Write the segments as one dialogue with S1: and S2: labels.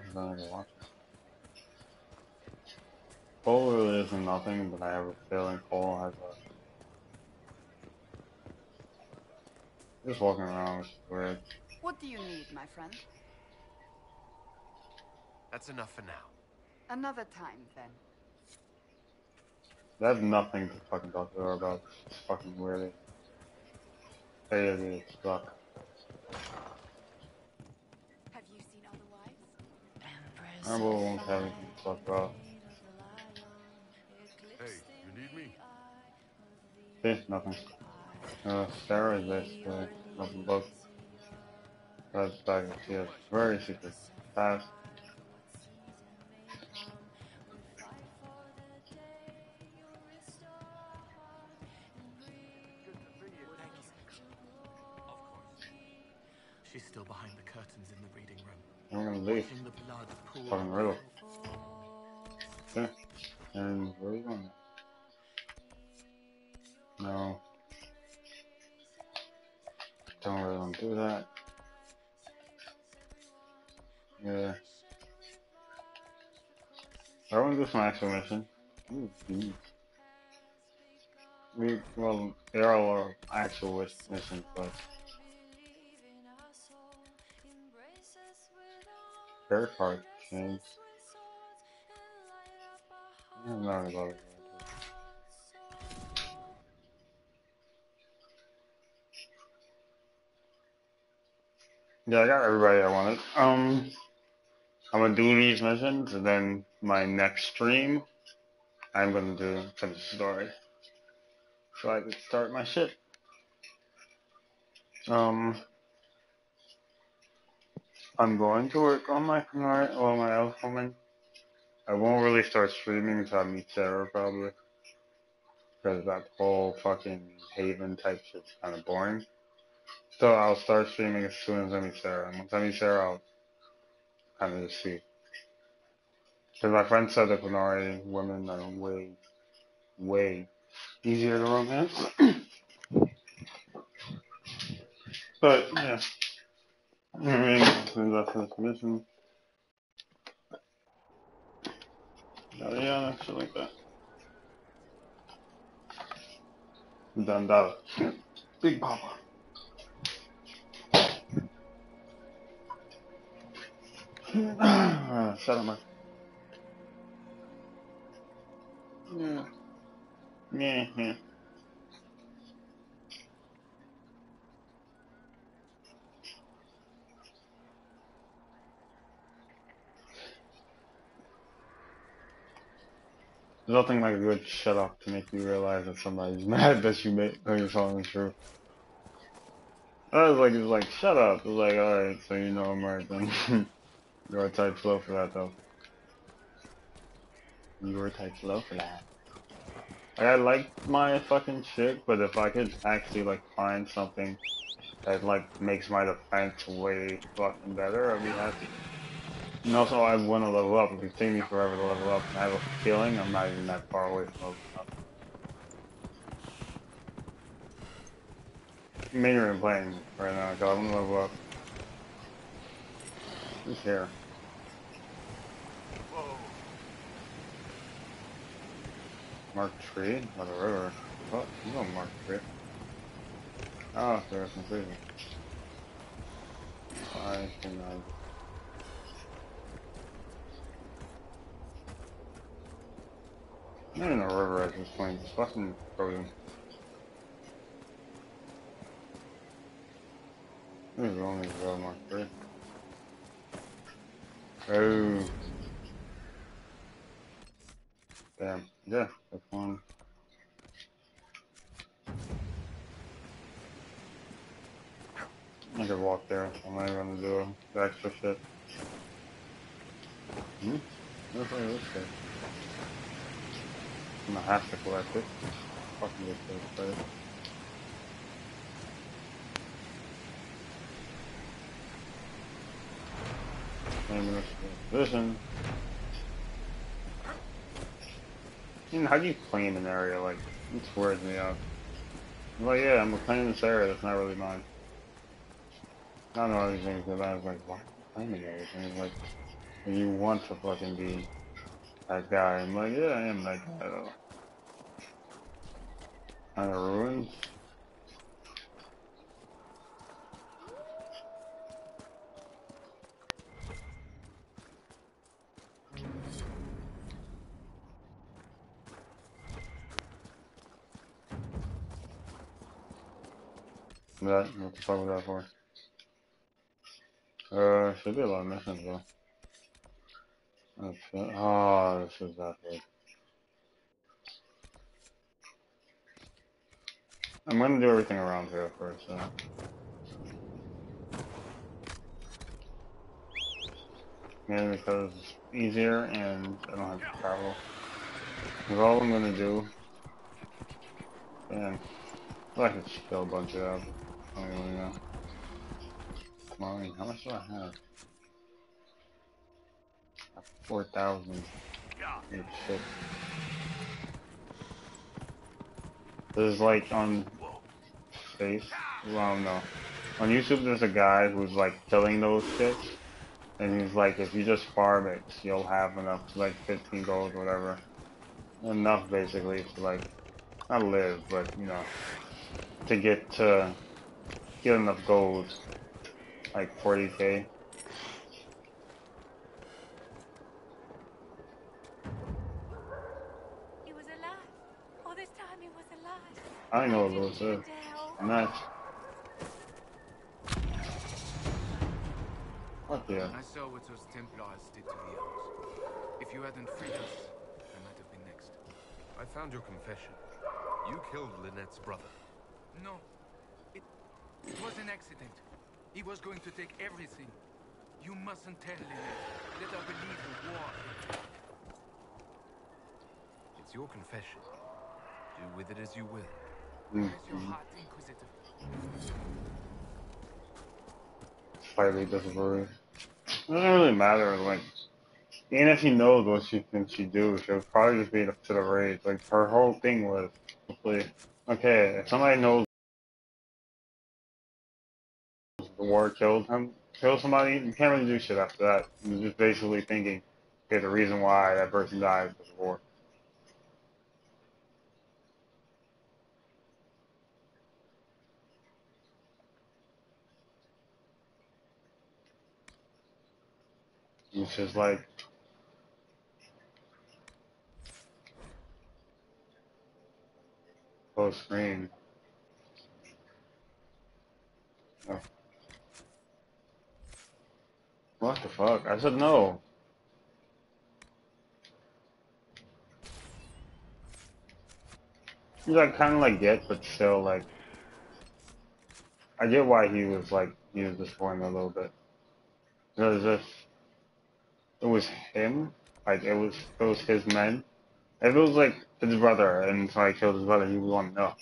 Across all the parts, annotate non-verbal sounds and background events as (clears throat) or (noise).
S1: fuck is that to watch? Cole really isn't nothing, but I have a feeling Cole has a... Just walking around is weird.
S2: What do you need, my friend?
S3: That's enough for now.
S2: Another time, then.
S1: I have nothing to fucking talk to her about. It's fucking weird. Hey, it is suck.
S2: Have you seen other wives?
S1: I won't have anything to talk about.
S3: Hey, you need me?
S1: This, nothing. Uh, Sarah is this, uh, nothing but. That's back, she has very secret past.
S3: She's still behind the curtains in the reading room.
S1: I'm gonna leave. Fucking riddle. Yeah. And where are you going? No. Don't really want to do that. Yeah. I want to do some actual mission. Ooh. We, well, there are actual missions, but. Fair part change. I'm not about it. Yeah, I got everybody I wanted. Um, I'm gonna do these missions, and then my next stream, I'm gonna do finish the story, so I can start my shit. Um, I'm going to work on my Qunari, well, my elf woman. I won't really start streaming until I meet Sarah, probably. Because that whole fucking Haven type shit's kind of boring. So I'll start streaming as soon as I meet Sarah. And once I meet Sarah, I'll kind of just see. Because my friend said that Qunari women are way, way easier to romance. (clears throat) but, yeah. I mean, that's his mission. Yeah, yeah, shit like that. Dandala. Big Papa. Ah, Shut up, man. Yeah. Yeah, yeah. There's nothing like a good shut up to make you realize that somebody's (laughs) mad that you made that you're telling the truth. I was like, it's like, shut up. It's like, alright, so you know I'm right then. (laughs) You're a tight flow for that though. You were tight flow for that. Like, I like my fucking shit, but if I could actually like find something that like makes my defense way fucking better, I'd be happy. And also, I want to level up. It could take me forever to level up. I have a feeling I'm not even that far away from leveling up. Mainly I'm playing right now, because I want to level up. Who's here? Mark Tree? By the river. What? You know Mark Tree. Oh, there's some prison. I can, Not in a river at this point. It's fucking frozen. This is only well mark three. Oh. Damn. Yeah, that's one. I could walk there. I'm not even gonna do the extra shit. Hmm? Looks like this guy. I'm gonna have to collect it. Fucking get this place. Maybe Vision. You know, how do you claim an area like this weirds me out? Like, yeah, I'm claiming this area that's not really mine. I don't know anything about it. I was like, why am I claiming everything? Like, you want to fucking be that guy. I'm like, yeah, I am that guy though. Kind of ruins. That, what the fuck was that for? Uh, should be a lot of missions though. That's. Oh, this is that. I'm gonna do everything around here first, so. Mainly because it's easier and I don't have to travel. That's all I'm gonna do. Man, I could kill a bunch of them. I don't really know. Come on, how much do I have? 4,000. Holy shit. There's like on face, well, I don't know. On YouTube there's a guy who's like killing those shits. And he's like, if you just farm it, you'll have enough like 15 gold or whatever. Enough basically to like, not live, but you know, to get to, get enough gold. Like 40k.
S2: He was alive. All this time he was alive.
S1: I know what
S2: Did
S1: Lewis
S2: you
S1: is.
S2: tell?
S1: Nice. Fuck yeah.
S4: I saw what those Templars did to the others. If you hadn't freed us, I might have been next.
S3: I found your confession. You killed Lynette's brother.
S4: No. It, it was an accident. He was going to take everything. You mustn't tell Lynette. Let her believe the war.
S3: It's your confession. Do with it as you will.
S4: Inquisitor?
S1: Slightly disagree. It doesn't really matter, like, even if she knows what she thinks she do, she'll probably just be up to the rage. Like, her whole thing was, okay, if somebody knows the war killed him, kill somebody, you can't really do shit after that. You're just basically thinking, okay, the reason why that person died was war. It's just like, full screen. Oh. What the fuck? I said no. He's like kind of like get, but still like, I get why he was like, he was disappointed a little bit. Because if it was him, like it was, it was his men. If it was like his brother and somebody killed his brother, he would want to know.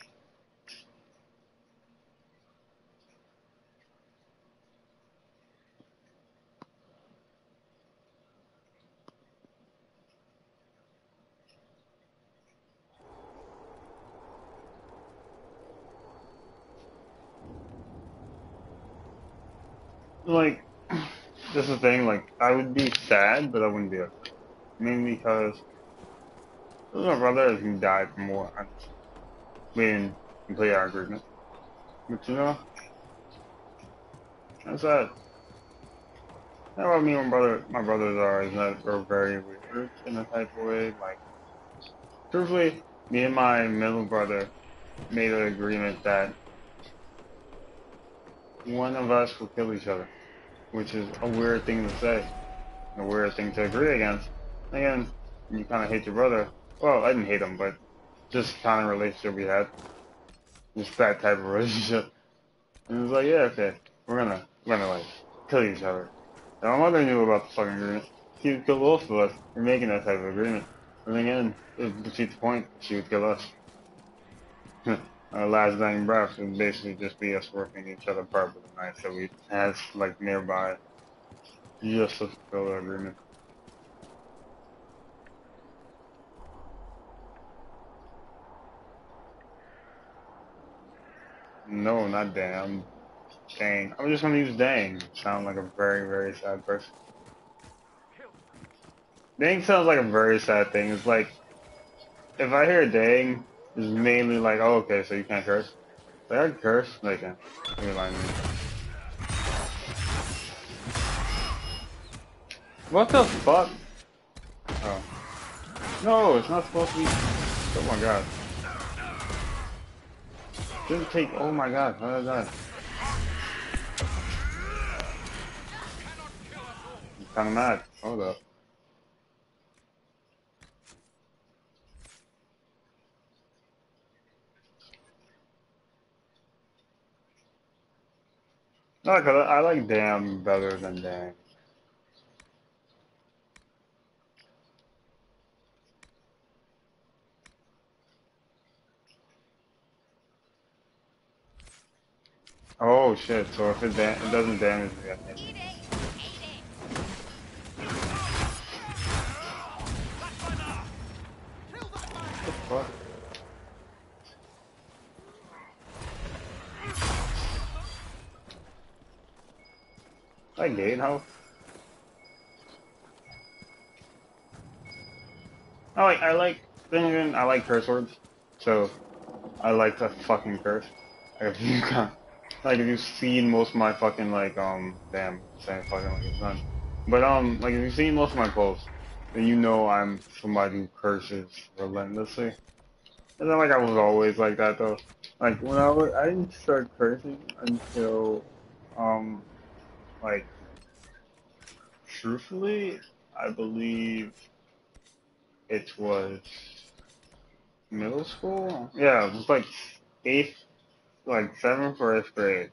S1: Like, this is the thing, like, I would be sad, but I wouldn't be upset. Mainly because my brother who died from war. We didn't complete our agreement. But you know, that's that. That's what me and my brother, my brothers are, is that we're very weird in a type of way. Like, truthfully, me and my middle brother made an agreement that one of us will kill each other, which is a weird thing to say, a weird thing to agree against. Again, you kind of hate your brother. Well, I didn't hate him, but just kind of relationship we had, just that type of relationship. And it was like, yeah, okay, we're gonna, we're gonna like kill each other. And my mother knew about the fucking agreement. She would kill both of us for making that type of agreement. And again, it defeats the point. She would kill us. (laughs) Our last dying breath would basically just be us working each other apart with the knife that we had like nearby, just to fulfill the agreement. No, not damn. Dang. I'm just gonna use dang. Sound like a very, very sad person. Dang sounds like a very sad thing. It's like if I hear dang, it's mainly like, oh, okay, so you can't curse. Like, I can curse. Like, uh, let me lie to me. What the fuck? Oh. No, it's not supposed to be. Oh my god. Didn't take. Oh my god. Did I die? I'm kinda mad. Hold up. No, cause I like damn better than dang. Oh shit, so if it, it doesn't damage me, I can't.
S2: Eat it! Eat
S1: What the fuck? I gain health. I like, I like, I like curse words, so I like to fucking curse. Like if you've seen most of my fucking like, um, damn, saying fucking like it's done. But um, like if you've seen most of my posts, then you know I'm somebody who curses relentlessly. It's not like I was always like that though. Like when I was, I didn't start cursing until, um, like, truthfully, I believe it was middle school. Yeah, it was like eighth, like seventh or eighth grade,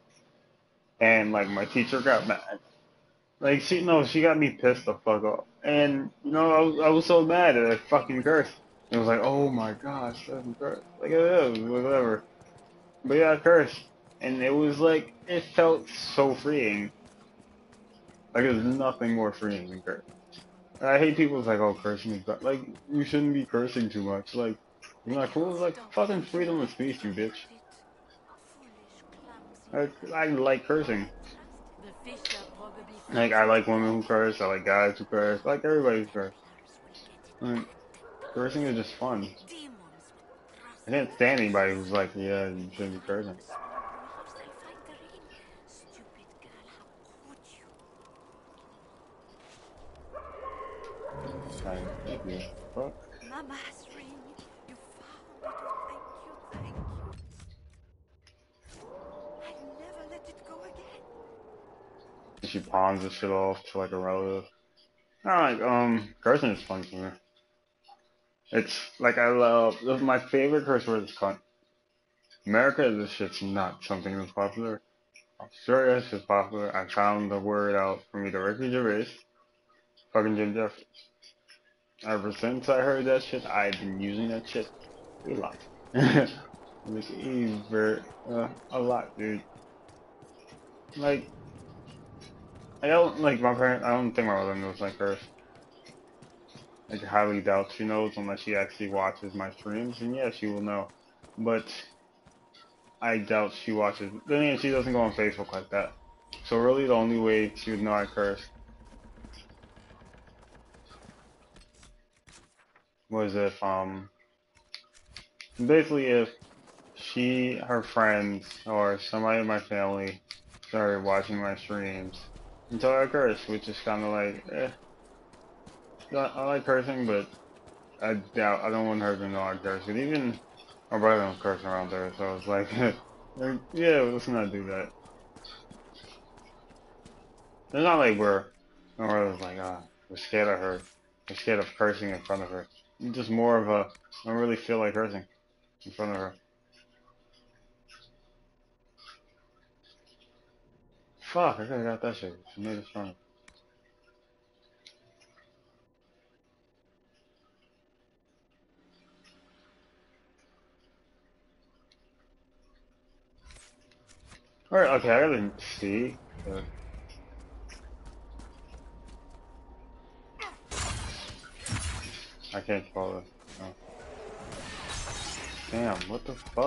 S1: and like my teacher got mad. Like she no, she got me pissed the fuck off, and you know I was I was so mad that I fucking cursed. It was like, oh my gosh, that's curse. Like whatever. But yeah, I cursed, and it was like it felt so freeing. Like there's nothing more freeing than cursing. I hate people like, oh, cursing is bad. Like you shouldn't be cursing too much. Like you're not cool. Like fucking freedom of speech, you bitch. I, I like cursing. Like I like women who curse. I like guys who curse. I like everybody who curse. Like, cursing is just fun. I can't stand anybody who's like, yeah, you shouldn't be cursing.
S2: Perhaps they'll find the ring. Stupid girl, how could you?
S1: Like, thank you. Fuck.
S2: Mama's ring. You found it. Oh, thank you, thank you. I'll never let it go again.
S1: She pawns this shit off to like a relative. Like, um, cursing is fun for me. It's like I love, my favorite curse word is cunt. America, this shit's not something that's popular. Australia, shit's popular. I found the word out from either Ricky Gervais, fucking Jim Jefferies. Ever since I heard that shit, I've been using that shit a lot. (laughs) like, ever, uh, a lot, dude. Like, I don't like my parents. I don't think my mother knows my curse. I highly doubt she knows unless she actually watches my streams, and yeah, she will know. But I doubt she watches. Then again, she doesn't go on Facebook like that. So really, the only way she would know I curse was if um basically if she, her friends, or somebody in my family started watching my streams until I curse, which is kind of like, eh. I like cursing, but I doubt, I don't want her to know I curse. And even my brother don't curse around there, so I was (laughs) like, yeah, let's not do that. It's not like we're, my brother's like, ah, we're scared of her. We're scared of cursing in front of her. It's just more of a, I don't really feel like cursing in front of her. Fuck, I could've got that shit. I made it strong. Alright, okay, I gotta see. I can't follow. No. Damn, what the fuck?